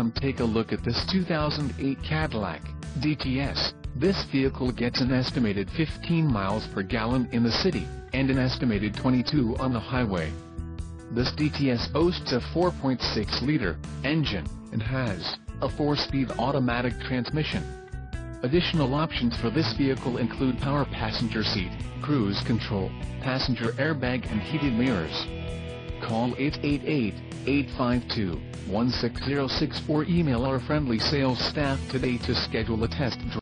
Come take a look at this 2008 Cadillac DTS. This vehicle gets an estimated 15 miles per gallon in the city, and an estimated 22 on the highway. This DTS boasts a 4.6-liter engine, and has a 4-speed automatic transmission. Additional options for this vehicle include power passenger seat, cruise control, passenger airbag and heated mirrors. Call 888-852-1606 or email our friendly sales staff today to schedule a test drive.